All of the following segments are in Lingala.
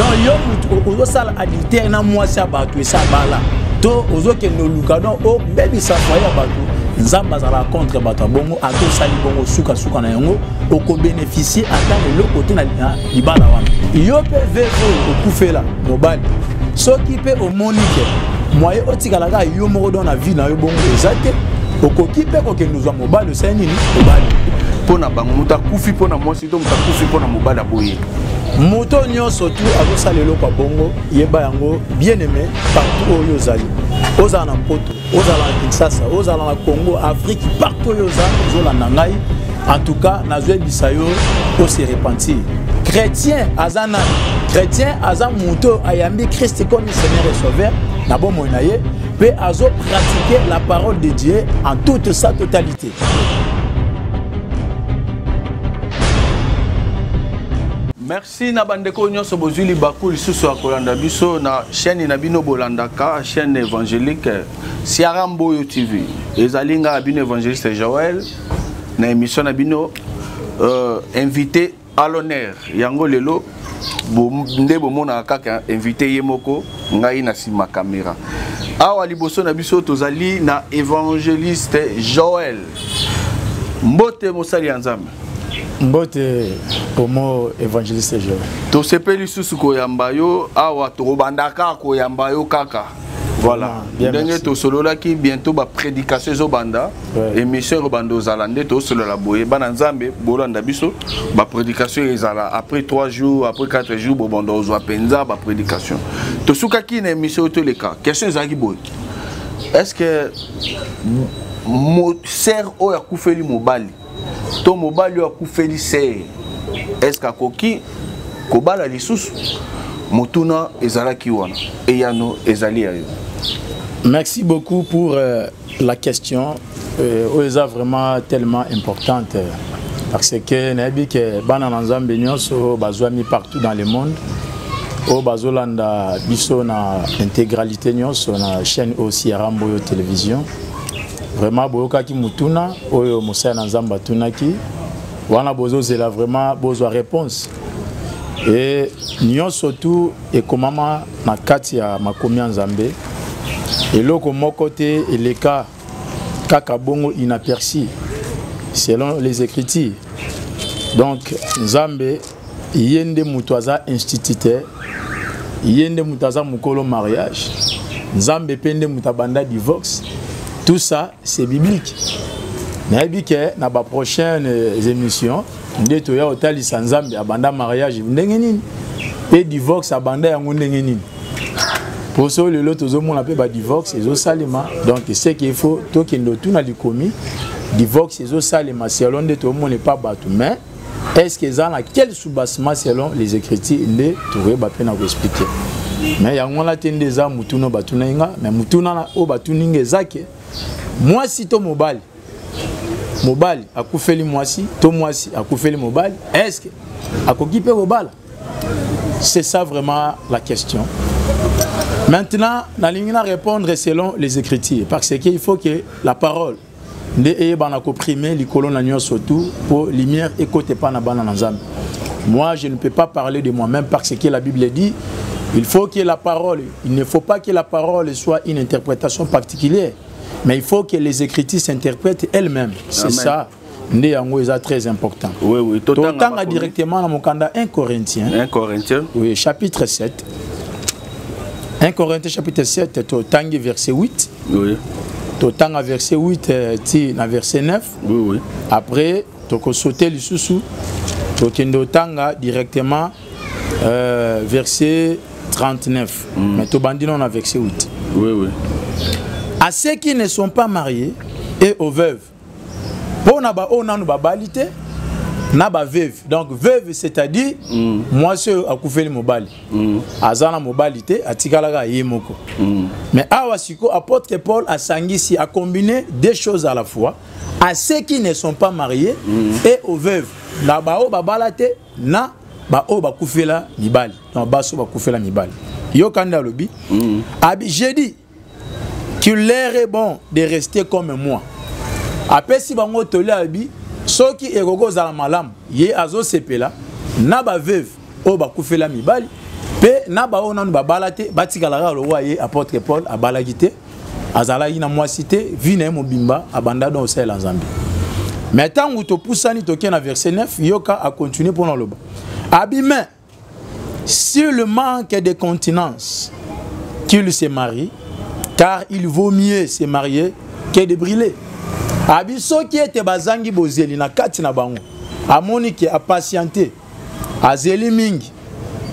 donc yo moto ozosala adultère na mwasi ya bato esa bala to ozokende oluka donc obebisa foye ya bato nzambe azalaka contre bato ya bongo ata osali bongo sukasuka na yango okobeneficie ata eloko te na libala wana yo mpe ve oyo okufela mobali soki mpe omoni ke moye otikala kaka yo moko don na vie na yo bongo eza te okoki mpe kokende ozwa mobali osali nini mobali mpo na bango moto akufi mpo na mwasi soki to moto akufi mpo na mobali aboye moto nyonso tu azosala eloko ya bongo yeba yango bien aimé partout oyo ozali ozala na mpoto ozala na kinshasa ozala na congo afrique partout oyo oza ozolanda ngai en tout cas nazoyebisa yo ose repentir chrétien aza nani chrétien aza moto oyo ayambi krist comme seigneur et sauveur na bomoi na ye mpe azopratike la parole de dieu en toute sa totalité merci na bandeko nyonso bozwi libaku lisusu ya kolanda biso na chaîne na bino bolandaka chaîne évangélique siara mboyo tv ezali ngai ya bino évangéliste joel na émission na bino euh, invité à l'honneur yango lelo bo, nde bomonaka kaka invité ye moko ngai na nsima kamera awa liboso na biso tozali na évangéliste joel mbote mosali ya nzambe mbote pomo évangéliste joel tosepeli lisusu koyamba yo awa tokobandaka koyamba yo kaka voilà ndenge tosololaki bientôt baprédication ezobanda émission ekobanda ozala nde tosolola boye bana nzambe bolanda biso baprédication ezala après 3 jours après 4 jours bobanda ozwa mpenza baprédication tosukaki na émission oyo toleka question ezalaki boye est ce que ser oyo akufeli mobali to mobali oyo akufeli se eske akoki kobala lisusu motuna ezalaki wana eyano ezali ya yo merci beaucoup pour euh, la question euh, oyo euh, eza vraiment tellement importante parce que nayebi ke bana na nzambe nyonso bazwami partout dans le monde oyo bazolanda biso na intégralité nyonso na chaîne oyo sierra mboyo télévision vraiment boyokaki motuna oyo mosali na nzambe atunaki wana bozozela vraiment bozwa réponse e nyonso tu ekomama na kati ya makomi ya nzambe eloko moko te eleka kaka bongo inaperci selon les écritures donc nzambe ye nde moto aza instituteur ye nde moto aza mokolo mariage nzambe mpe nde moto abanda divorce tout ça c'est biblique nayebi ke na baprochaines euh, émissions nde toya kotalisa nzambe abanda mariage ndenge nini mpe divorce abanda yango ndenge nini poso lelo tozomona mpe badivorce ezosalema donc ce qu'il faut tokende otuna likomi divorce ezosalema selon nde tomona epa bato mais est-ce que eza na quel soubassement selon les écritures nde tokoyeba mpe na koexplike me yango wana te nde eza motuna oyo batunaki nga me motuna oyo batuni nga eza ke mwasi to mobali mobali akufeli mwasi to mwasi akufeli mobali estce akoki mpe kobala c'est ça vraiment la question maintenant nalingi na répondre selon les écritures parce que il faut que la parole nde eyebana koprime likolo na nyonso tu mpo lumière ekota epai na bana na nzambe moi je ne peux pas parler de moi-même parce que la bible dit il faut que la parole il ne faut pas que la parole soit une interprétation particulière mais il faut que les écritures s'interprètent elles-mêmes c'est ça nde yango eza très important oui, oui. totanga directement na mokanda 1 corinthien 1 corinthien oui chapitre 7 1 corinthien chapitre 7 totangi verset 8 oui. totanga verset 8 euh, ti na verset 9 oui, oui. après tokosaute lisusu tokende otanga directement euh, verset 39 mm. mais tobandi nao na verset 8 oui, oui. à ceux qui ne sont pas mariés et aux veuves mpo na baoyo nanu babali te na baveuve donc veuve c'est-à-dire mm. mwasi oyo akufeli mobali mm. aza na mobali te atikalaka ye moko mm. mais awa siko apôtre paul asangisi acombine deux choses à la fois à ceux qui ne sont pas mariés mm. et aux veuves na baoyo babala te na baoyo bakufela mibali donc baso bakufela mibali yokanda alobi mm. abi jeudi tu leur est bon de rester comme moi apesi bango toli abi soki ekoki kozala malamu ye azosepela na baveuve oyo bakufela mibali mpe na baoyo nanu babala te batikala kaka lokola ye apôtre paul abalaki te azalaki na mwasi te vi na ye mobimba abanda don osalela nzambe me ntango topusani tokei na verset 9 yoka akontinue mpo na loba abime Sur le manque de continence qu'il se marie, car il vaut mieux se marier que de briller. Abi soki ete bazangi bozeli na kati na bango, amoni ke apatiente, azeli mingi,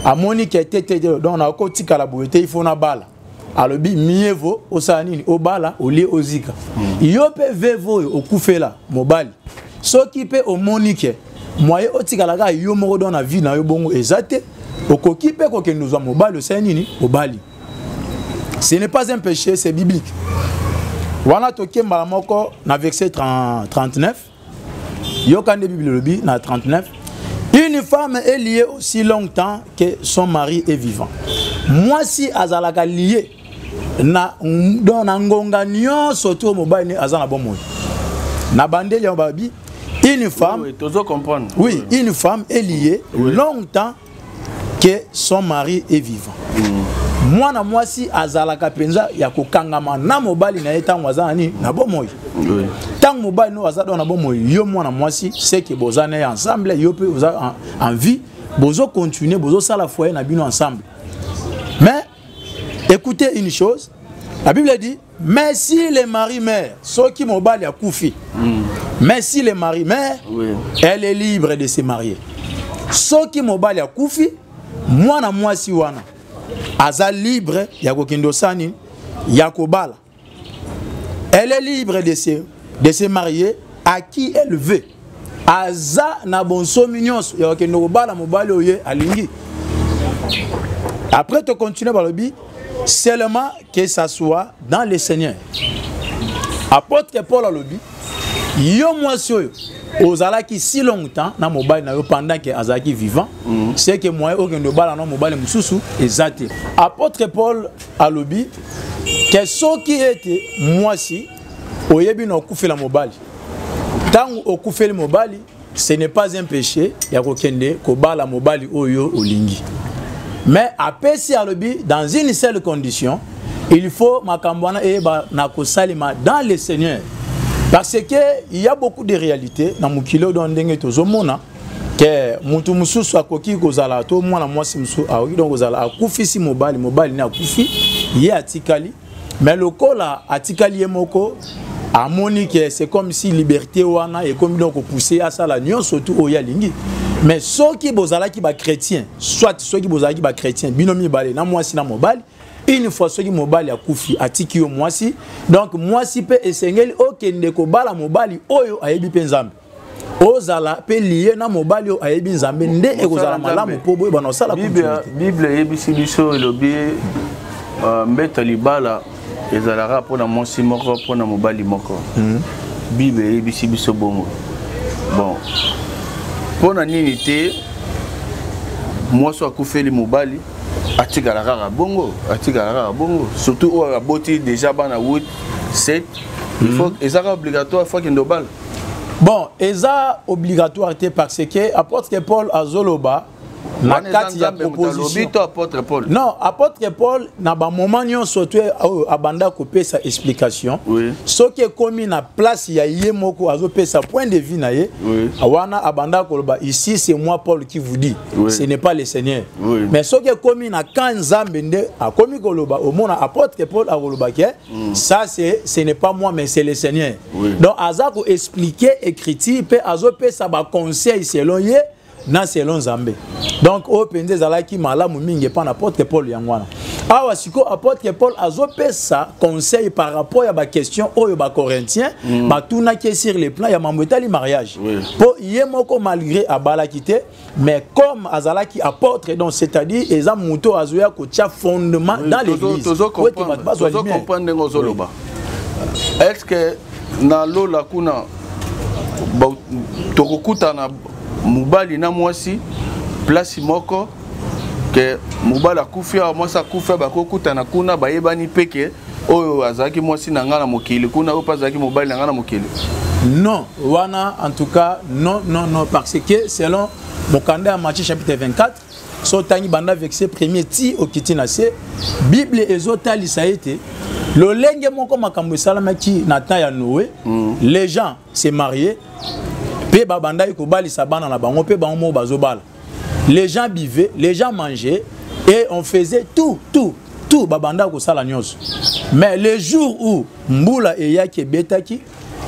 amoni ke te te donc nakotikala boye te, il faut nabala. alobi mieux vaut osala nini obala olie ozika mm. yo mpe veve oyo okufela mobali soki mpe omoni ke moye otikala kaka yo moko don na vie na yo bongo eza te okoki mpe kokende ozwa mobali osali nini obali ce n'est pas un péché c'est biblique wana toke mbala moko na verset 39 yoka nde bible elobi na 39 une femme est liée aussi longtemps que son mari est vivant mwasi azalaka liye na, don, na ngonga nyonso to mobali ne aza na bomoi na bandeli yango babi une femme oui, oui, une femme est liée oui. longtemps que son mari est vivant mm. mwana mwasi azalaka mpenza ya kokangama na mobali na ye ntango aza nani na bomoi ntango mobali no aza dona na bomoi yo mwana mwasi seke boza na ye ensemble yo mpe oza en vie bozocontinue bozosala foyer na bino ensemble mais Écoutez une chose, la Bible dit mais si les maris mères soki mobali akufi mm. mais si les maris mères oui. elle est libre de se marier soki mobali akufi mwana mwasi wana aza libre ya kokende osani ya kobala elle est libre de se, de se marier à qui elle veut aza na bonsomi nyonso ya kokende kobala mobali oyo ye alingi après tocontinue balobi seulement que ça soit dans le seigneur apôtre paul alobi yo mwasi oyo ozalaki si longtemps na mobali na yo pendant ke azalaki vivant mm. c'est que moyen okende obala na mobali mosusu eza te apôtre paul alobi ke soki ete mwasi oyebi na okufela mobali ntango okufeli mobali ce n'est pas un péché ya kokende kobala mobali oyo olingi mais apesi alobi dans une seule condition il faut makambo wana eyeba na kosalema dans le seigneur parce que il y a beaucoup de réalité na mokili oyo ndenge tozomona te moto mosusu akoki kozala to mwana mwasi mosusu akoki donc kozala akufisi mobali mobali ne akufi ye atikali mais lokola atikali ye moko amoni ke c'est comme si liberté wana ekomi donc kopousse asala nyonso tu oyo alingi mais soki bozalaki bachrétien soit soki bozalaki bachrétien bino mibale na mwasi na mobali une fois soki mobali akufi atiki yo mwasi donc mwasi mpe esengeli okende kobala mobali oyo ayebi mpe nzambe ozala mpe liye na mobali oyo ayebi nzambe nde ekozala malamu mpo boyebana osala bible eyebisi biso elobi euh, mbeto ya libala ezalaka mpo na mwasi moko mpo na mobali moko hmm. bible eyebisi biso bongo bon mpo na nini te mwasi akufeli mobali atikala kaka bongo atikala kaka bongo surtout oyo aboti déjà bana 8 7 il faut hmm. ezaka obligatoire faut akende obala bon eza obligatoire te parce que apôtre paul azoloba na kati ya proposition non apôtre paul na bamoment nyonso to oyo abanda kopesa explication oui. soki ekomi na place ya ye moko azopesa point de vue na ye oui. wana abanda koloba ici c'est moi paul qui vous dit oui. ce n'est pas le seigneur oui. mais soki ekomi na kan nzambe nde akomi koloba omona apôtre paul akolobaki eh? Mm. Ça, ce n'est pas moi, mais c'est le Seigneur. Oui. Donc, Azako expliquer, écriture, puis Azo ça va conseil selon lui, na selon Zambé. Donc, au Pende Zalaki, Malamu Mingi, pas n'importe quel Paul Yangwana. awa sikoyo apôtre paul azopesa conseil par rapport ya baquestion oyo bacorinthien mm. batunaki sur le plan ya mambo etali mariage mpo oui. ye moko malgré abalaki te mais comme azalaki apôtre donc c'est-à-dire eza moto oyo azoya kotya fondement dans l'égliseocomprendre ndenge ozoloba est ce que na lola kuna tokokutana mobali na mwasi place moko ke mobali akufi awa mwasi akufi bakokutana kuna bayebani mpe ke oyo azalaki mwasi na ngai na mokili kuna oyo mpe azalaki mobali na ngai na mokili non wana en tout cas non non non parce que selon mokanda ya matthieu chapitre 24 so otangi banda vexe premier ti okiti na se bible ezotalisa ete lolenge moko makambo esalamaki na temps ya noe mm. les gens se marier mpe babandaki kobalisa bana na bango mpe bango moko bazobala les gens bivaient les gens mangeaient et on faisait tout tout tout babandaki kosala nyonso mais le jour où mbula eyaki ebetaki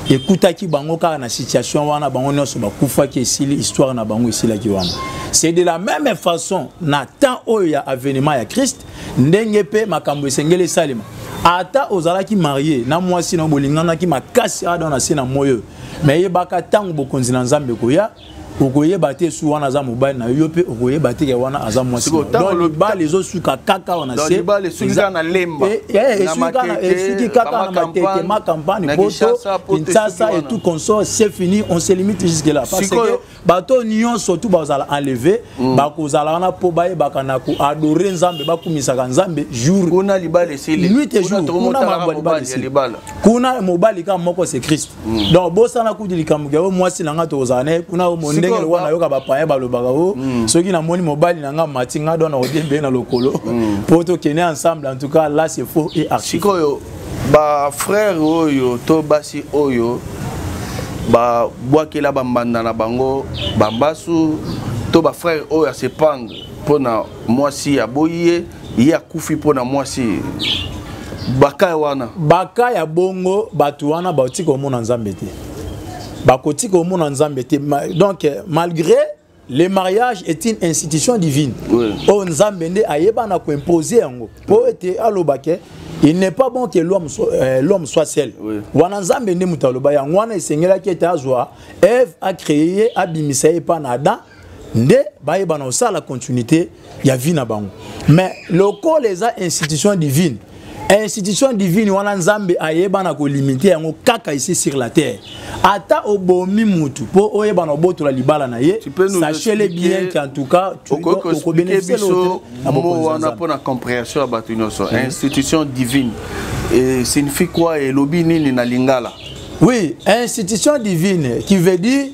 ekutaki bango kaka na situation wana bango nyonso bakufaki esili histoire na bango esilaki wana c'est de la même façon na temps oyo ya aveniment ya christ ndenge mpe makambo esengeli esalema ata ozalaki marie na mwasi na bolinganaki makasi ada na se na moi oyo me yebaka ntango bokonzi na nzambe ekoya okoyeba te su wana aza mobali na yo mpe okoyeba te ke wana aza mwasi libala ezosuka kaka wana seesuki kaka na matete makampani poto kinsasa et tout consort c'est fini on se limite jusque là parce que bato nyonso tu bazala enleve mm. bakozala wana mpo bayebaka na koadore nzambe bakumisaka nzambe jourkuna libala esili nuit et jourkuna makambo ya libala esili kuna mobali kaka moko se krist mm. donc bosana kutu likambo kya oyo mwasi na ngai tokozala naye kuna o mondenge lokola nayoka bapaye balobaka o mm. soki namoni mobali na ngai mati ngai dona odembe na lokolo mpo tokende ensemble en tout cas là c'est faux et archi ba frère oyo to basi oyo babwakela bambanda na bango bambasu to bafrère oyo asepangre mpo na mwasi aboyi ye ye akufi mpo na mwasi baka wana baka ya bongo bato wana bakotika komona nzambe te bakotika komona nzambe te donc malgré le mariage est une institution divine oyo oh, nzambe nde ayebana koimpose yango mpo ete aloba ke il n'est pas bon que l'homme soit, euh, l'homme soit seul oui. wana nzambe nde moto aloba yango wana esengelaki ete azwa eve acreye ye abimisa ye epai na adam nde bayebana kosala continuité ya vie na bango mais lokola eza institution divine institution divine wana nzambe ayeba na kolimite yango kaka ici sur la terre ata obomi mutu mpo oyeba na obotola libala na ye sachele bien que en tout cas okobénéficie biso mo wana mpo na compréhension ya bato nyonso mhm. institution divine e signifie quoi elobi nini na lingala oui institution divine qui veut dire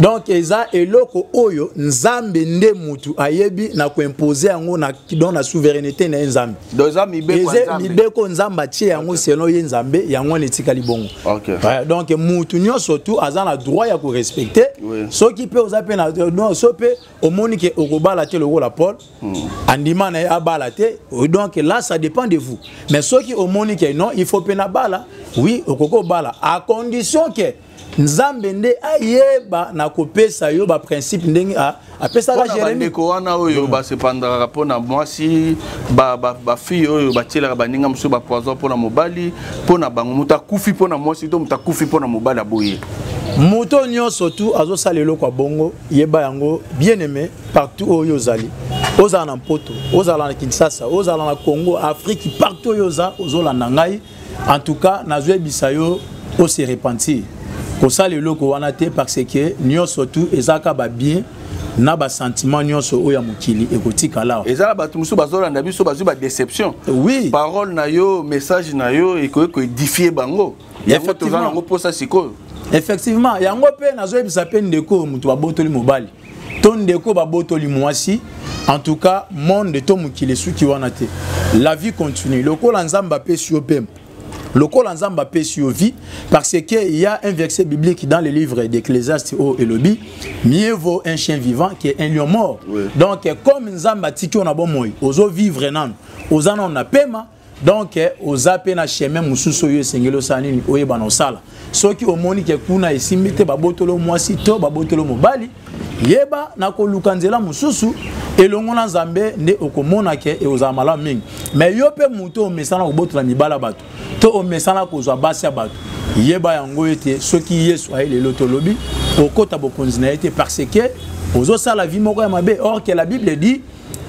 donc eza eloko oyo nzambe nde mutu ayebi na koimpose yango na, don na souveraineté na ye nzambe eza mibeko nzambe atie yango okay. selon ye nzambe yango wana etikali bongo okay. ouais, donc mutu nyonso tu aza na droit ya korespecte oui. soki mpe oza mpe na non, so mpe omoni ke okobala te lokola paul hmm. andima na ye abala te donc là ça dépend de vous mais soki omoni ke non il faut mpe nabala oui okoki obala à condition ke nzambe nde ayeba na kopesa yo baprincipe ndenge apesaka jeremibandeko wana oyo hmm. basepandaka mpo na mwasi bafille oyo batielaka baninga mosusu bapoison mpo na mobali mpo na bango moto akufi mpo na mwasi to moto akufi mpo na mobali aboye moto nyonso tu azosala eloko ya bongo yeba yango bien aimé partout oyo ozali ozala na mpoto ozala na kinshasa ozala na congo afrique partout oyo oza ozolanda ngai en tout cas nazoyebisa yo ose repentir kosala eloko wana te parce que nyonso tu ezalaka babien na basentiment nyonso oyo ya mokili ekotikala awa ezala bato mosusu bazolanda biso bazwi badeception oui parole na yo message na yo ekoki koedifie bango yango toza nango mposa sikoyo effectivement yango mpe nazoyebisa mpe ndeko moto babotoli mobali to ndeko babotoli mwasi en tout cas monde to mokili esuki wana te la vie continue lokola nzambe apesi yo pema lokola nzambe apesi yo vie parce que il y a un verset biblique dans le livre d'ecclésiaste oyo elobi mieux vaut un chien vivant que un lion mort oui. donc comme nzambe atiki yo na bomoi ozo vivre nano oza nano na pema donc eh, oza mpe na chemin mosusu oyo esengeli osala nini oyebana osala soki omoni ke kuna esimbi te babotolo mwasi to babotolo mobali yeba na koluka nzela mosusu elongo na nzambe nde okomona ke ekozala malamu mingi me yo mpe moto omesana kobotola mibala bato to omesana kozwa basi ya bato yeba yango ete soki yesu aye lelo tolobi okota bokonzi na ye te parce que ozosala vie moko ya mabe or que la bible dit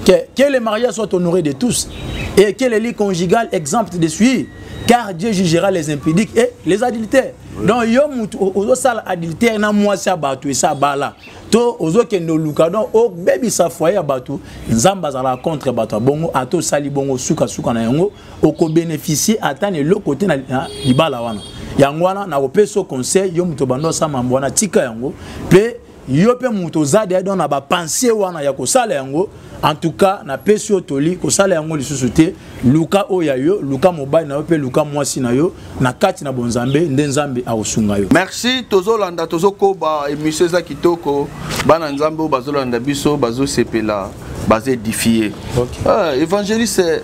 que, que le mariage soit honoré de tous et que les lits conjugales exemptes de suivi, car Dieu jugera les impudiques et les adultères. Oui. Donc, yo mutu ozo sala adultère na mwasi ya bato esa bala to ozokende oluka donc obebisa foye ya bato nzambe azalaka contre bato ya bongo ata osali bongo sukasuka na yango okobénéficie ata na eloko te na libala wana yango wana nakopesa conseil yo moto obanda osala mambo wana tika yango mpe yo mpe moto oza deya don na bapense wana ya kosala yango en tout cas napesi yo toli kosala yango lisusu te luka oyo ya yo luka mobali na yo mpe luka mwasi na yo na kati na bonzambe nde nzambe akosunga yo merci tozolanda tozokoba emission eza kitoko bana nzambe oyo bazolanda biso bazosepela baza edifie okay. ah, évangéliste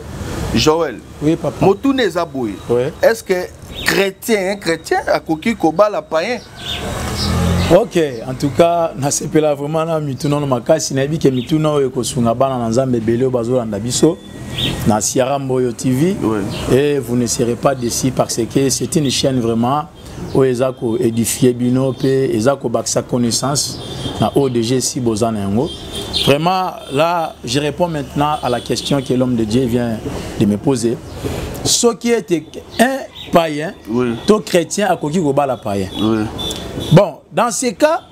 joel oui, motuna eza boye ouais. est ce que chrétien chrétien akoki kobala payen ok en tout cas nasepela vraiment na mituna oyo makasi nayebi ke mituna oyo ekosunga bana na nzambe ebele oyo bazolanda biso na Sierra Mboyo TV ouais. et vous ne serez pas déçus parce que c'est une chaîne vraiment oyo eza ko édifier bino mpe eza kobakisa connaissance na oyo deja esi boza na yango vraiment là je réponds maintenant à la question que l'homme de Dieu vient de me poser soki ete un païen oui. to chrétien akoki kobala païen oui. bon dans ce cas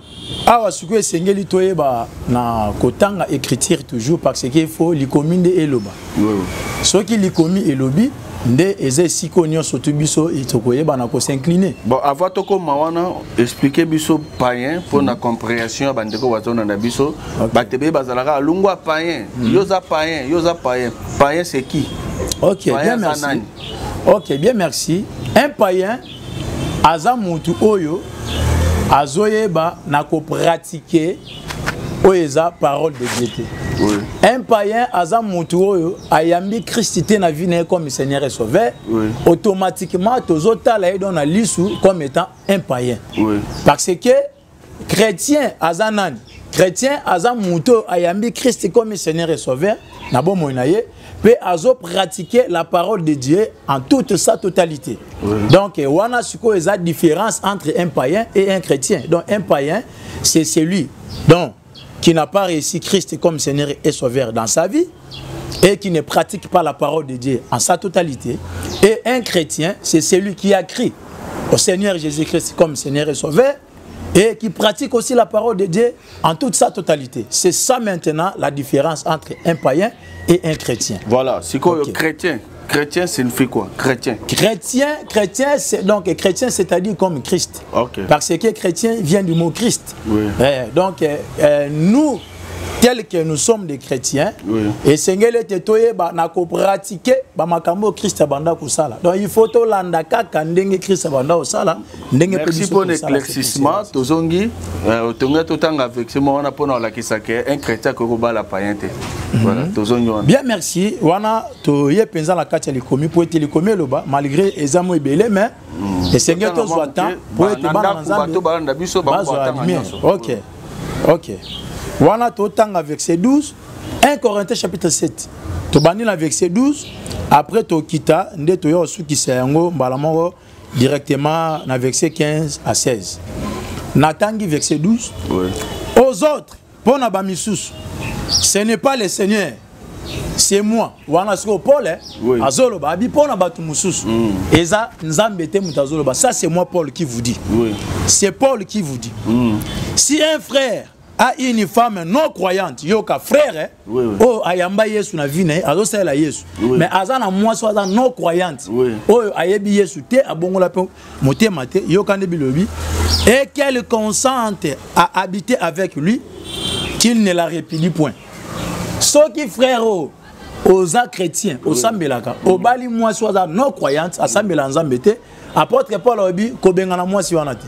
awa sikoyo esengeli toyeba na kotanga écriture toujours parce que faut likomi nde eloba oui. soki likomi elobi nde eza esika oyo nyonso tu biso tokoyeba na kosincline bon avant tokoma wana explike biso payen mpo na compréhension ya bandeko bazona na biso bato ebeye bazalaka alungwa payen hmm. yo oza payen yo oza payen payen c'est qui ok bien merci ok bien merci un païen aza mutu oyo azoyeba na kopratike oyo eza parole de dieu te oui. un païen aza mutu oyo ayambi kristi te na vie na ye comme seigneur et sauveur oui. automatiquement tozotala ye donc na lisu comme étant un païen oui. parce que chrétien aza nani chrétien aza moto oyo ayambi kristi comme seigneur et sauveur na bomoi na ye mpe azopratique la parole de dieu en toute sa totalité oui. donc eh, wana sikoyo eza différence entre un païen et un chrétien donc un païen c'est celui donc qui n'a pas réussi christ comme seigneur et sauveur dans sa vie et qui ne pratique pas la parole de dieu en sa totalité et un chrétien c'est celui qui a crié au seigneur jésus christ comme seigneur et sauveur et qui pratique aussi la parole de Dieu en toute sa totalité. C'est ça maintenant la différence entre un païen et un chrétien. Voilà, c'est quoi le chrétien Chrétien signifie quoi Chrétien. Chrétien, chrétien, c'est donc chrétien, c'est-à-dire comme Christ. Okay. Parce que chrétien vient du mot Christ. Oui. Eh, donc eh, eh, nous, tels que nous sommes des chrétiens, oui. et Sengele ete toyeba na ko pratiquer ba makambo Christ abanda kosala. Donc il faut tolanda kaka ndenge Christ abanda kosala. ndenge mpe biso tosala merci pour l'éclaircissement tozongi euh, tonga totanga vexe mo wana pona olakisa ke un chrétien ko kobala païen te mhm. voilà tozongi wana bien merci wana toye penza na kati ya likomi po ete likomi eloba malgré eza mo ebele mais mhm. esenge tozwa temps po ete bana na nzambe balanda biso bazwa admire ok ok wana totanga verset 12 1 corinthiens chapitre 7 tobandi na verset 12 après tokita nde toya kosukisa yango mbala moko directement na verset 15 à 16 natangi verset 12 ouais. aux autres mpo na bamisusu ce n'est pas le seigneur c'est moi wana sikoyo paul eh? oui. azoloba abi mpo na bato mosusu mm. eza nzambe te moto azoloba ça c'est moi paul qui vous dit oui. c'est paul qui vous dit mm. si un frère a une femme non croyante yoka frère eh? oui, oui. oyo oh, ayamba yesu na vie na ye azosalela yesu oui. mais aza na mwasi oyo aza non croyante oui. oyo oh, ayebi yesu te abongola mpe motema te yoka nde bilobi et qu'elle consente à habiter avec lui qu'il ne la répudie point soki frère oyo oh, oza chrétien osambelaka obali mwasi oyo aza non croyante asambela nzambe te Apôtre Paul alobi kobengana mwasi wana te.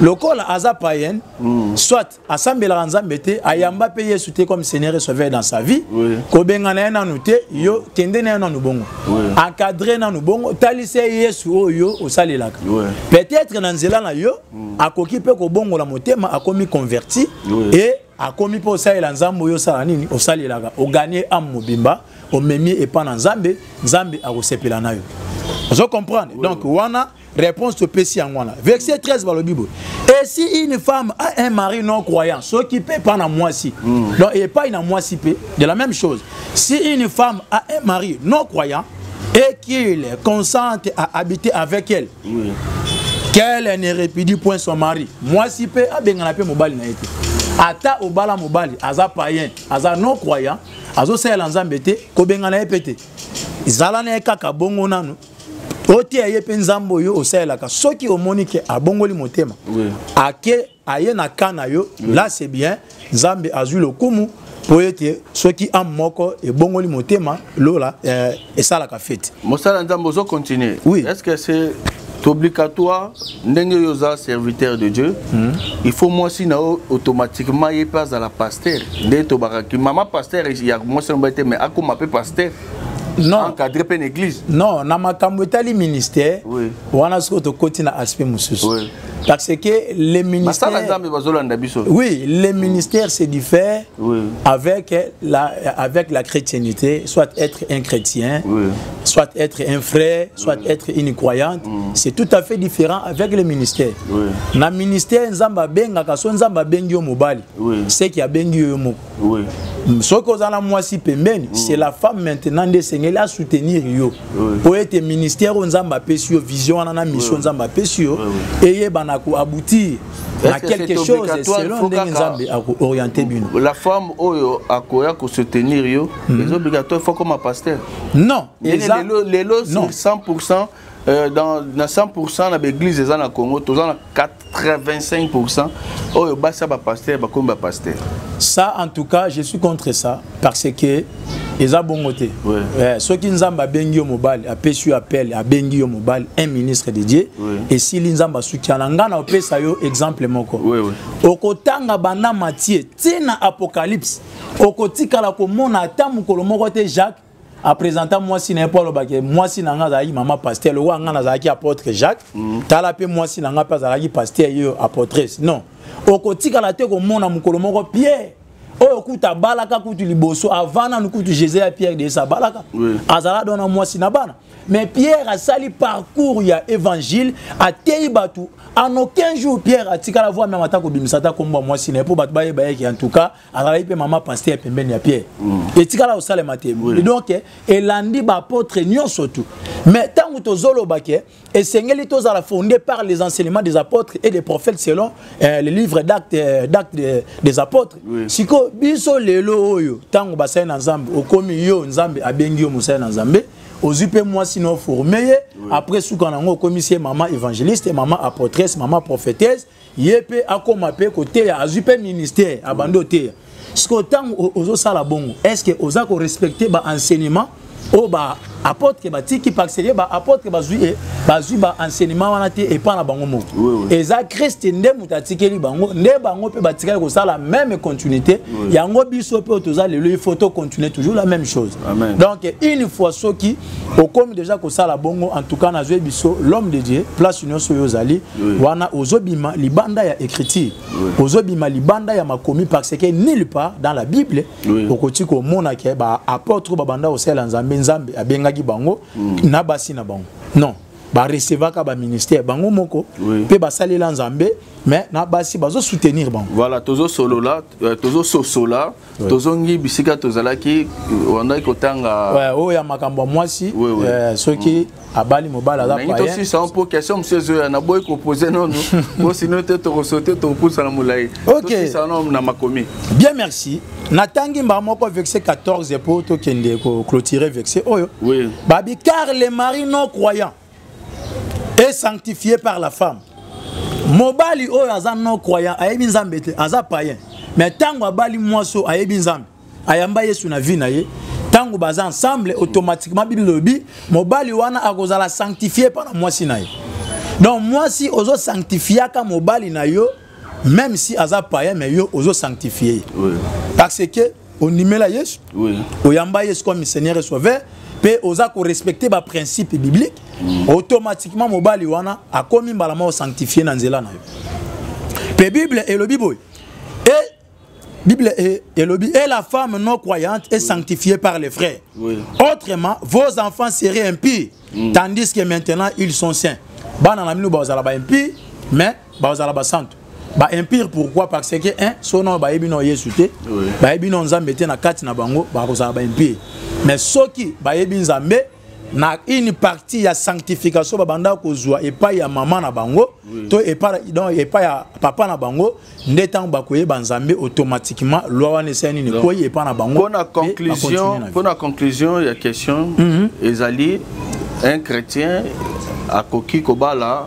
lokola aza païen mm. soit asambelaka nzambe te ayamba mpe yesu te comme seigneur et sauveur dans sa vie oui. kobengana ye nanu te yo kende na ye nanu bongo oui. encadre nanu bongo talisa ye yesu oyo osalelaka oui. peut-être na nzela na yo mm. akoki mpe kobongola motema akomi converti oui. et akomi mpo osalela nzambe oyo osala nini osalelaka oganie ame mobimba omemi epa na nzambe nzambe akosepela na yo ozo comprendre oui, donc wana réponse topesi yango wana verset 13 balobi boye et si une femme a un mari non croyant soki mpe epa na mwasi mm. donc epai na mwasi mpe de la même chose si une femme a un mari non croyant et qu'il consente à habiter avec elle oui. qu'elle ne répudie point son mari mwasi mpe abengana mpe mobali na ye te ata obala mobali aza payen aza non croyant azosalela nzambe te kobengana ye mpe te zala na ye kaka bongo nanu oteya ye mpe nzambe oyo osalelaka soki omoni ke abongoli motema ake aye na ka na yo mm. là c'est bien nzambe azwi lokumu mpo ete soki ame moko ebongoli motema lola eh, esalaka fete mosala nzambe ozo continue oui. est ce que c'est obligatoire ndenge yo oza serviteur de dieu mm. il faut mwasi na yo automatiquement ye mpe azala pasteur nde tobakaki mama pasteur ya mwasi yango te mais akoma mpe pasteur non encadré mpe na église non na makambo etali ministère oui. wana soki tokoti na aspect mosusu oui. parce que le ministère oui le ministère oui. c'est du fait oui. avec la avec la chrétienté soit être un chrétien oui. soit être un frère soit oui. être une croyante oui. Mm. c'est tout à fait différent avec le ministère oui. na ministère nzambe abengaka so nzambe abengi yo mobali oui. seki abengi yo moko oui. soki oza na mwasi pembeni mm. c'est la femme maintenant nde esengeli asoutenir yo oui. po ete ministère oyo nzambe apesi yo vision wana na mission oui. nzambe apesi yo oui. eyebana koaboutir na quelque chose selon ndenge nzambe akooriente bino la femme oyo akoya kosoutenir yo mm. eza obligatoire fo koma pasteur non lelo sur 100 Euh, dans, na 100% na baeglise eza na congo toza na 85% oyo basi ya bapaster bakomi bapaster ça en tout cas je suis contre ça parce que eza bongo te oui. eh, soki nzambe abengi yo mobali apesi yo appel abengi yo mobali un ministre de dieu oui. esili nzambe asuki ana ngai na opesa yo exemple moko oui, oui. okotanga bana matie ti na apocalypse okotikala komona ata mokolo moko te jacques apresenta mwasi na ye mpo alobaki eh, mwasi na ngai azalaki mama paster lokola ngai nazalaki apôtre jacques mm. tala mpe mwasi na ngai mpe azalaki paster ye apôtresse non okotikala te komona mokolo moko pierre oyo kutu abalaka kutu liboso avant nanu kutu jésus ya pierre de yesu abalaka azala dona mwasi na bana mais pierre asali parcours ya évangile ateyi bato en aucun jour pierre atikala voa meme ata kobimisa ata kombo ya mwasi na ye mpo bato bayeba yeke en tout cas azalaki mpe mama pasteur pembeni ya pierre mm. etikala kosalema te donc elandi baapôtre nyonso tu mais ntango tozoloba ke esengeli tozala fondé par les enseignements des apôtres et des prophètes selon euh, le livre d'acte euh, euh, des apôtres oui. sikoyo biso lelo oyo ntango basali na nzambe okomi yo nzambe abengi yo mosali na nzambe ozwi mpe mwasi na oforme ye après suka na yango okomisi ye mama évangéliste mama apôtresse mama prophétesse ye mpe akoma mpe koteya azwi mpe ministère abandi oteya sikoyo ntango ozosala bongo est ce que oza korespecte baenseignement oyo baapotre batiki pakiseke baapotre bazwi eh, bazwi baenseignement wana te epai na bango moko eza kriste nde moto atikeli bango nde bango mpe batikali kosala meme continuité yango biso mpe oyo toza lelo ifo tocontinue toujours la même chose donc une fois soki okomi deja kosala bongo en tout cas nazwi biso l'homme de dieu place nyonso oyo ozali wana ozobima libanda ya écriture ozobima libanda ya makomi parce que nulle part dans la bible okoki komona ke baapôtre babanda kosalela nzambe nzambe abengaki bango mm. na basi na bango non barecevaka baministère bango moko mpe basalela nzambe mais na basi bazosoutenir bango voilà tozososola euh, Oui. tozongi bisika tozalaki wandaki kotanga ouais, oyo ya makambo ya mwasi oui, oui. eh, soki mm. abali mobali azatosisa mpo question mosusu ezoya naboyi kopose nono mpo sino te tokosote tokopusana molai okay. na makomi bien merci natangi mbaa moko vexe 14 mpo tokende koclotire vexe oyo oui. babi car le mari non croyant est sanctifié par la femme mobali oyo aza non croyant ayebi nzambe te aza païen mais ntango abali mwasi oyo ayebi nzambe ayamba yesu na vie na ye ntango baza ensemble automatiquement bible elobi mobali wana akozala sanctifie mpo na mwasi na ye donc mwasi ozosanctifiaka mobali na yo même si aza païen mais yo ozo sanctifier oui. parce que ondimela yesu oui. oyamba yesu comme seigneur et sauveur mpe oza korespecte baprincipe biblique mm. automatiquement mobali wana akomi mbala moko sanctifie na nzela na yo mpe bible elobi boye Bible est, est le et la femme non croyante est oui. sanctifiée par les frères. Oui. Autrement, vos enfants seraient impies, mm. tandis que maintenant ils sont saints. Bana na minu bazala ba impies, mais bazala ba santo. Ba impies pourquoi Parce que hein, sono ba ebino Yesu te, oui. ba ebino Nzambe te na kati na bango, ba kozala ba impies. Mais soki ba ebino Nzambe, na une partie ya sanctification babanda kozwa epai ya mama na bango oui. to epai ya papa na bango nde ntango bakoyeba nzambe automatiquement loi wana esai nini ekwei epai na bango mpo na conclusion ya question mm -hmm. ezali un chrétien akoki kobala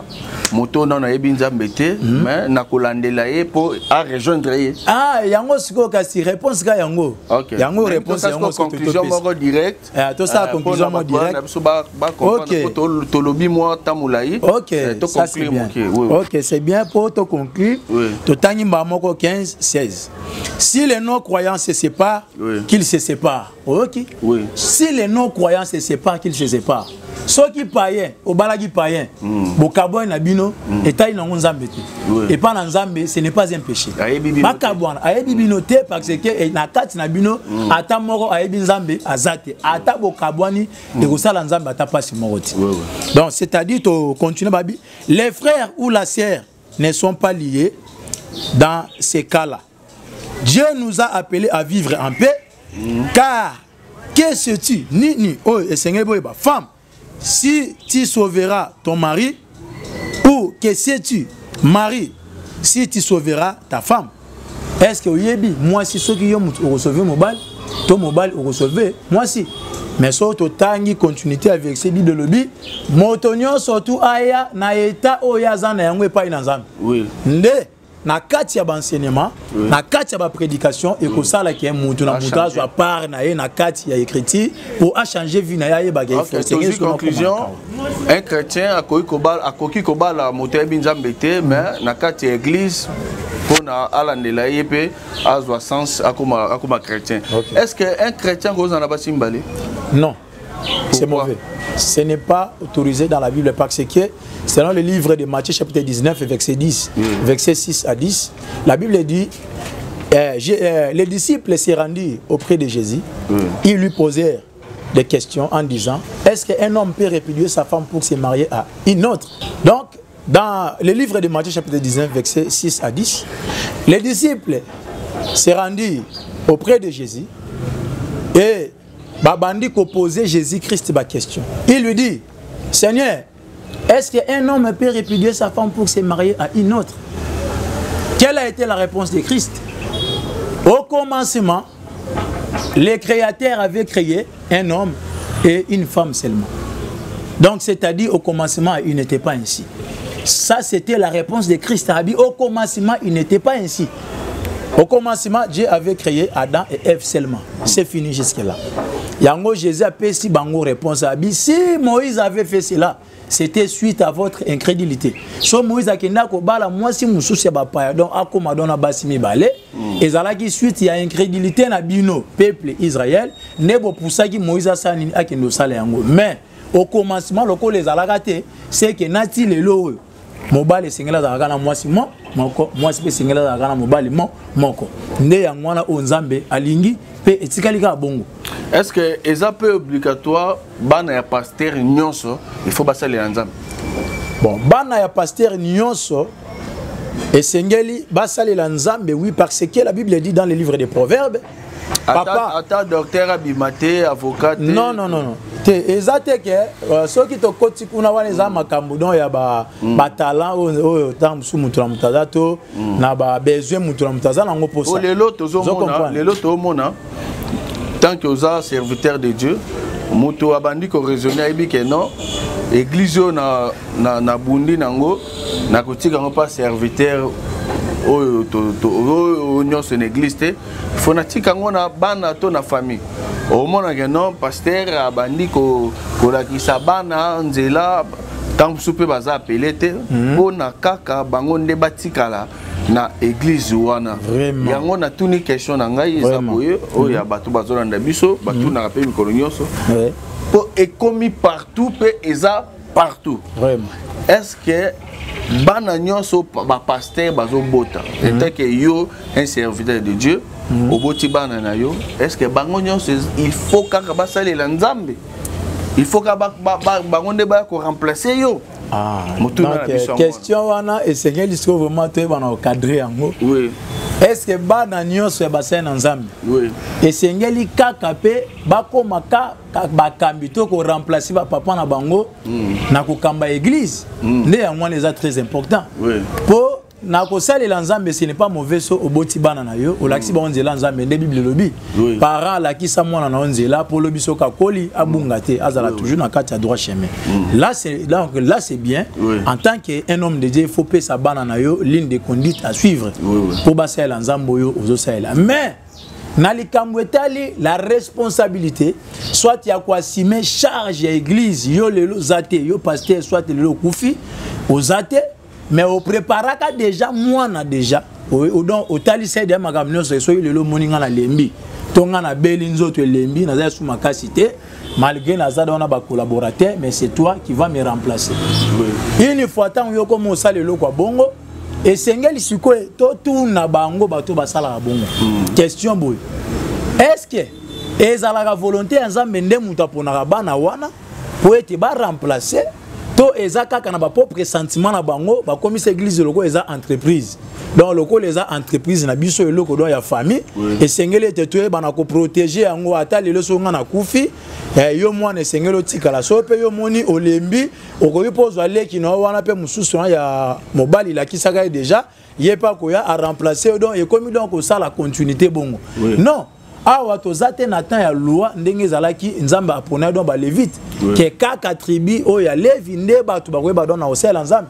moto nano ayebi nzambe te mhm. mais nakolandela ye mpo arejoindre ye ah yango sikoyo kasi réponse ka yango yango réponse yango conclusion moko direct Eh, tosala eh, conclusion mwa direct tolobi mwa ntan molai eh, ok c'est bien mpo toconclure totangi mbaa moko 15 16 si les non croyants se séparent qu'ils se séparent oyoki si les non croyants se séparent qu'ils se séparent soki payen obalaki payen mm. bokabwani na bino mm. etali nango nzambe te oui. epai na nzambe ce n'est pas un péché bakabwana ayebi bino te parce que eh, na kati na bino mm. ata moko ayebi nzambe aza te ata bokabwani mm. ekosala nzambe ata mpasi moko te oui, oui. donc c'est à dire tocontinue babi les frères ou la sœur ne sont pas liés dans ces cas là Dieu nous a appelé à vivre en paix mm. car que sais-tu nini oyo oh, esengeli boyeba femme si tu sauveras ton mari ou que sais-tu mari si tu sauveras ta femme est ce que oyebi mwasi soki yo moto okosauve mobali to mobali okosauve mwasi mais soki totangi continuité ya verse bible elobi moto nyonso tu aya na eta oyo aza na yango epai na nzambe nde oui. na kati ya baenseignement oui. na kati ya baprédication ekosala ke moto na moto azwa part na ye na kati ya écriture mpo achange vie na ye ayebaka conclusion un chrétien akoki kobala, akoki kobala moto ayebi nzambe te mais na kati ya église mpo na alandela ye mpe azwa sens akoma, akoma chrétien okay. est ce que un chrétien akozala na basi mbale non C'est mauvais. Ce n'est pas autorisé dans la Bible parce que, selon le livre de Matthieu, chapitre 19, verset 10, hmm. verset 6 à 10, la Bible dit euh, euh, les disciples se rendirent auprès de Jésus. Hmm. Ils lui posèrent des questions en disant Est-ce qu'un homme peut répudier sa femme pour se marier à une autre Donc, dans le livre de Matthieu, chapitre 19, verset 6 à 10, les disciples se rendirent auprès de Jésus et Babandi poser Jésus-Christ ma question. Il lui dit, Seigneur, est-ce qu'un homme peut répudier sa femme pour se marier à une autre Quelle a été la réponse de Christ Au commencement, les créateurs avaient créé un homme et une femme seulement. Donc, c'est-à-dire au commencement, il n'était pas ainsi. Ça, c'était la réponse de Christ. Au commencement, il n'était pas ainsi. Au commencement, Dieu avait créé Adam et Ève seulement. c'est fini jusque là yango jésus apesi bango réponse abi si moïse avait fait cela c'était suite à votre incrédulité so moïse akenda kobala mwasi mosusu ya bapaya donc akoma don na basi mibale mm. ezalaki suite ya incrédulité na bino peuple israël nde bopusaki moïse asala nini akende osala yango mais au commencement lokola ezalaka te seke nati lelo oyo mobali esengeli azalaka na mwasi mo moko mwasi mpe esengeli azalaka na mobali mo moko nde yango wana oyo nzambe alingi mpe etikali kaka bongo est ce que eza mpe obligatoire bana ya paster nyonso il faut basalela nzambe bon bana ya paster nyonso esengeli basalela nzambe oui parce que la bible dit dans le livre des proverbes papa ata docteur abima te avocat te non non non te eza te ke euh, soki tokoti kuna wana eza mm. makambo don ya mm. batalent oyo ntango mosusu moto na moto aza to mm. na babesoin moto na moto aza nango mposa lelo tozomona tant que oza serviteur de dieu moto abandi koraisonne ayebi ke non église oyo nabundi na, na, na nango nakotika yango mpa serviteur oyo oyo nyonso na église te fo natika yango na bana to na famille omonake non paster abandi kolakisa bana nzela ntango mosusu mpe baza apele te mhm. mpo na kaka bango nde batikala na église wana Vraiment. yango natuni question na ngai eza boye oyo ya mhm. bato bazolanda biso batunaka mhm. mpe mikolo nyonso mpo ekomi partout mpe eza partout vraiment est ce que bana nyonso bapaster bazobota mhm. etant que yo un serviteur de dieu mhm. oboti bana na yo est ce que bango nyonso il faut kaka basalela nzambe il faut ka bango nde baya koremplace yo ah, motuna na biso question wana esengeli sikoyo vraiment toyebana okadre yango oui. estce bana nyonso ya basali na nzambe oui. esengeli kaka mpe bakoma ka bakambi to ko remplacer ba papa na bango mm. na kokamba église mm. nde yango wana eza très important oui. po na kosalela nzambe ce n'est pas mauvais so oboti bana na yo olakisi mm. bango nzela nzambe nde bible elobi oui. parent alakisa mwana na yo nzela mpo olobi soki akoli abunga te azala oui, toujours oui. na kati ya droit chemin mm. là c'est donc là c'est bien oui. en tant que un homme de Dieu il faut pesa bana na yo ligne de conduite à suivre oui, oui. mpo basalela nzambe oyo ozosalela mais na likambo etali la responsabilité soit ya koasime charge ya église yo lelo oza te yo paster soit lelo okufi oza te mais opreparaka déjà mwana déjà donc otalisa ye deya makambo nyonso soki lelo omoni ngai nalembi to ngai nabeli nzoto elembi naza lisusu makasi te malgré naza da wana bacollaborateur mais c'est toi qui va me remplacer une fois ntango yo okoma osala eloko ya bongo esengeli sikoyo totuna bango bato basalaka bongo mm. question boye estce ezalaka volonté ya nzambe nde moto aponaka bana wana mpo ete baremplace to eza kaka na bapropre sentiment na bango bakomisa eglize lokola eza entreprise donc lokola eza entreprise na biso eloko don ya famille esengeli ete toyebana koprotege yango ata lelo soki ngai nakufi eh, yo mwana esengeli otikala so mpe yo moni olembi okoki mpo ozwa leki na yo wana mpe mosusu wana ya mobali elakisaka ye deja ye mpe akoya aremplace yo donc ekomi donc kosala continuité bongo oui. non awa toza te na temps ya loi ndenge ezalaki nzambe apona ye donc balevite oui. ke kaka tribu oyo ya levi nde bato bakoyeba donc na osela nzambe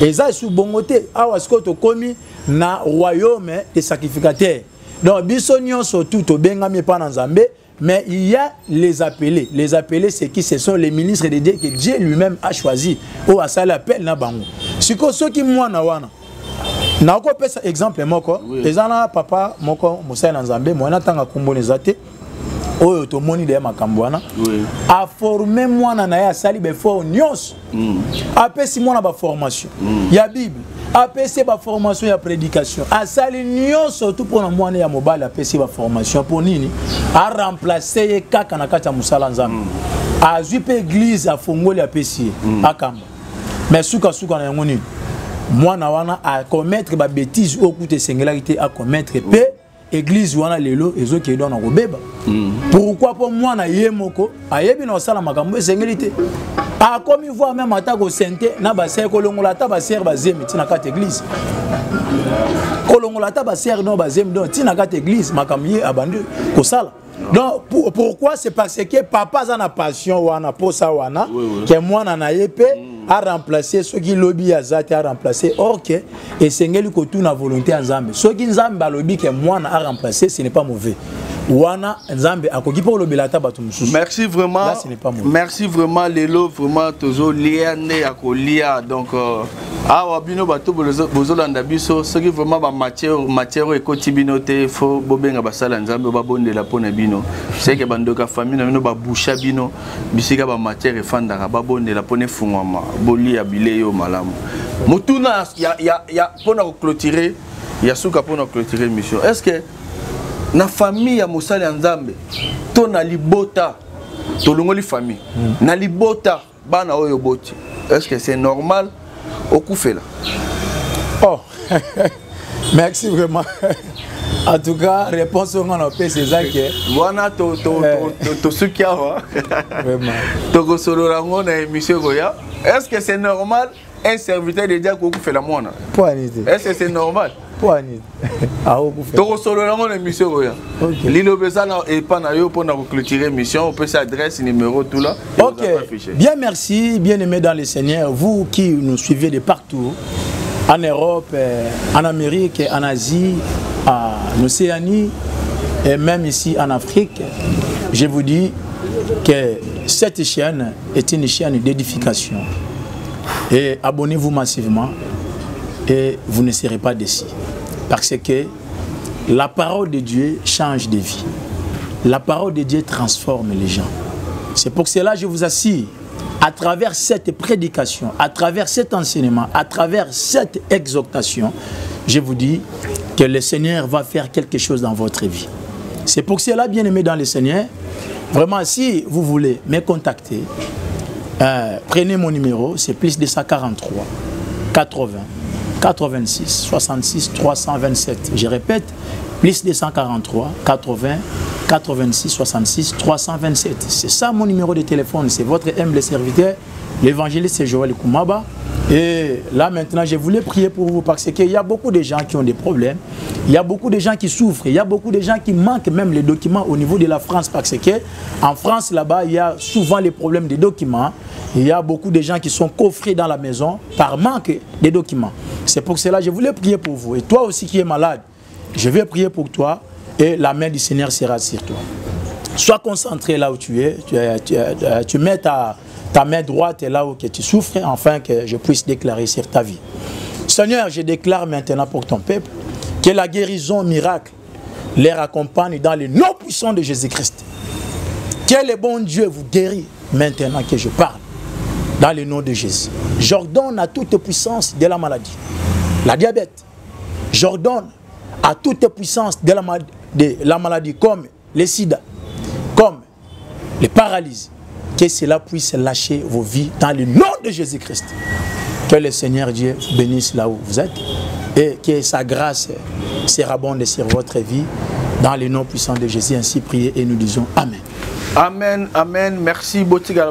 eza esu bongo te awa sikoyo tokomi na royaume de sacrificateur donc biso nyonso tu tobengami epai na nzambe Mais il y a les appelés. Les appelés, c'est qui Ce sont les ministres de Dieu que Dieu lui-même a choisi. Ou a sali appel na bango. Si ko soki mwana wana. Na ko pesa exemple moko. Oui. Ezana papa moko mosali na Nzambe, mwana tanga kombo neza te. Oyo tomoni de makambo wana. Oui. A former mwana na ye asali befort nyonso. mm. apesi mwana baformation mm. ya bible apesi ye baformation ya prédication asali nyonso tu mpo na mwana ya mobali apesi ye baformation mpo nini aremplace ye kaka na kati ya mosala nzambe mm. azwi mpe eglize afongoli apesi ye mm. akamba me sukasuka na yango nini mwana wana akometre babétise oyo kuta esengelaki te akometre mpe mm. eglise wana lelo ezoki edo na kobeba mm. pourquoi mpo mwana ye moko ayebi na kosala makambo esengeli te akomi voir meme ata kosente na basere kolongola ata basere bazemi ntina kati eglise kolongola ata basere no bazemi don ntina kati eglise makambo ye abandi kosala donc pour, pourquoi c'est parce que papa aza na passion wana mposa wana oui, oui. ke mwana na ye mpe mm. aremplace soki lobi aza te aremplace or ke esengeli kotuna volonté ya nzambe soki nzambe alobi ke mwana aremplace ce n'est pas mauvais wana nzambe akoki mpe kolobela ata bato mosusu merci vraiment merci vraiment lelo vraiment tozolia nde ya kolia donc euh... awa bino bato bozolanda biso soki vraiment bamatière oyo ekoti bino te fo bobenga basala nzambe babondela mpo na bino seke bandoki ya famille na bino babusha bino bisika bamatière efandaka babondela mpo na efungwama bolia bilei oyo malamu motuna mpo na koclotire ya suka mpo na clotire mission est ce que na famille ya mosali ya nzambe to na libota tolongoli famille mm. na libota bana oyo oboti est ce que c'est normal okufela oh merci vraiment en tout cas réponse oyo nga na opesa eza ke wana tosuki awa tokosolola yango na émission ekoya est ce que c'est normal un serviteur de Dieu akokufela mwana mpo ani te est-ce que c'est normal mpo ani akokufela tokosolola yango na émission oyo liloba eza na epa na yo mpo na koclôture émission opesi adresse numéro tula ok bien merci bien aimé dans le seigneur vous qui nous suivez de partout en europe euh, en amérique en asie à l'océanie et même ici en afrique je vous dis que cette chaîne est une chaîne d'édification. Et abonnez-vous massivement et vous ne serez pas déçus. Parce que la parole de Dieu change des vies. La parole de Dieu transforme les gens. C'est pour cela que je vous assis à travers cette prédication, à travers cet enseignement, à travers cette exhortation, je vous dis que le Seigneur va faire quelque chose dans votre vie. C'est pour cela, bien aimé dans le Seigneur, vraiment, si vous voulez me contacter, euh, prenez mon numéro, c'est plus de 143 80 86 66 327. Je répète, plus 243 80 86 66 327. C'est ça mon numéro de téléphone, c'est votre humble serviteur, l'évangéliste Joël Koumaba. Et là maintenant, je voulais prier pour vous parce qu'il y a beaucoup de gens qui ont des problèmes, il y a beaucoup de gens qui souffrent, il y a beaucoup de gens qui manquent même les documents au niveau de la France parce qu'en en France là-bas, il y a souvent les problèmes des documents. Il y a beaucoup de gens qui sont coffrés dans la maison par manque de documents. C'est pour cela que je voulais prier pour vous. Et toi aussi qui es malade, je vais prier pour toi et la main du Seigneur sera sur toi. Sois concentré là où tu es, tu, mets ta, main droite là où tu souffres, afin que je puisse déclarer sur ta vie. Seigneur, je déclare maintenant pour ton peuple que la guérison miracle les accompagne dans le nom puissant de Jésus-Christ. Que le bon Dieu vous guérisse maintenant que je parle, dans le nom de Jésus. J'ordonne à toute puissance de la maladie, la diabète. J'ordonne à toute puissance de la, de la maladie, comme les sida, comme les paralyses, que cela puisse lâcher vos vies dans le nom de Jésus-Christ. Que le Seigneur Dieu bénisse là où vous êtes et que sa grâce s'érabonde sur votre vie. Dans le nom puissant de Jésus, ainsi priez et nous disons Amen. Amen, Amen. Merci, Botigal